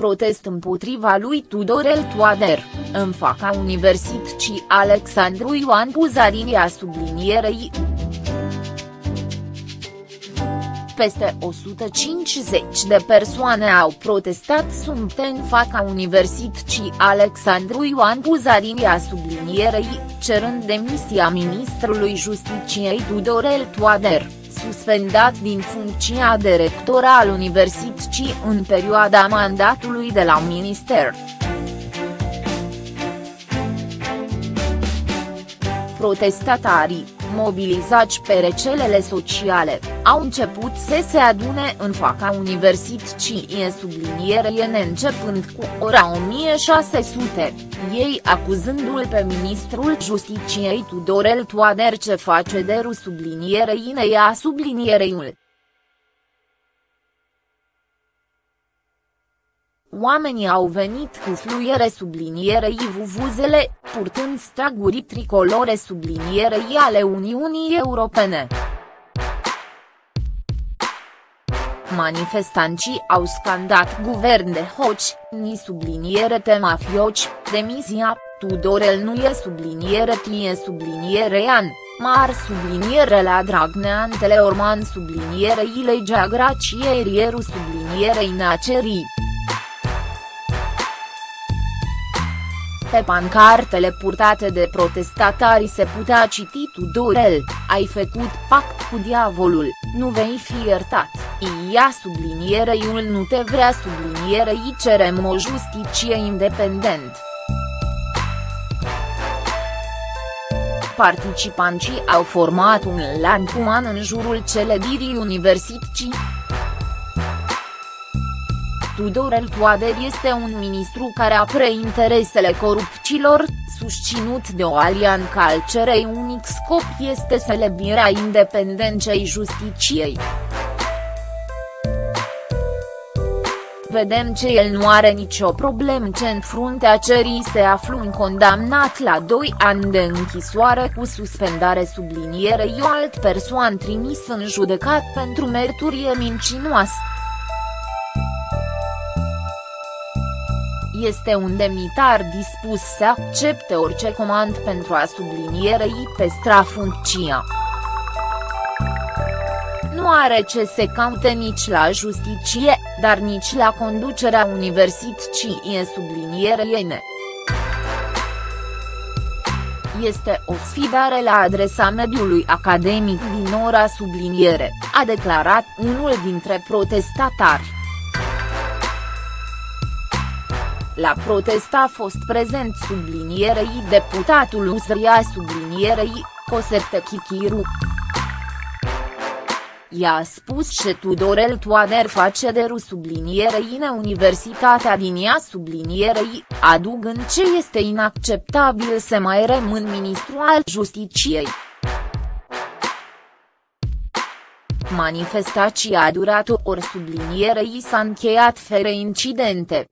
protest împotriva lui Tudorel Toader, în faca Universității Alexandru Ioan Puzarinia sublinierei. Peste 150 de persoane au protestat sumte în faca Universității Alexandru Ioan Puzarinia sublinierei, cerând demisia ministrului Justiciei Tudorel Toader, suspendat din funcția de rector al Universității în perioada mandatului de la minister. Protestatarii, mobilizați pe rețelele sociale, au început să se adune în faca Universității sublinierei începând cu ora 1600, ei acuzându-l pe ministrul Justiciei Tudorel Toader ce face de ru sublinierei neia subliniereiul. Oamenii au venit cu fluiere sublinierei vuvuzele, purtând straguri tricolore sublinierei ale Uniunii Europene. Manifestanții au scandat guvern de hoci, ni subliniere te mafioci, demisia, Tudorel nu e subliniere tie subliniere an, mar subliniere la Dragnea Orman subliniere ilegea gracie rieru subliniere inacerii. Pe pancartele purtate de protestatari se putea citi Tudorel, ai făcut pact cu diavolul, nu vei fi iertat, ia subliniereiul nu te vrea sublinierei cerem o justiție independent. Participanții au format un lanț uman în jurul celebirii universității. Tudorel Toader este un ministru care apre interesele corupților, susținut de o alianță al cerei unic scop este celebirea independenței justiciei. Vedem ce el nu are nicio problemă ce în fruntea cerii se află un condamnat la 2 ani de închisoare cu suspendare sublinierei o alt persoană trimis în judecat pentru merturie mincinoasă. Este un demnitar dispus să accepte orice comand pentru a sublinierei păstra funcția. Nu are ce se caute nici la justiție, dar nici la conducerea universității e sublinierei este o sfidare la adresa mediului academic din ora subliniere, a declarat unul dintre protestatari. La protest a fost prezent sublinierei deputatul Uzria sublinierei, Cosette Chichiru. I-a spus că Tudorel Toader face de ru sublinierei în Universitatea din ea sublinierei, adugând ce este inacceptabil să mai rămân ministru al Justiciei. Manifestația a durat o ori sublinierei s-a încheiat fără incidente.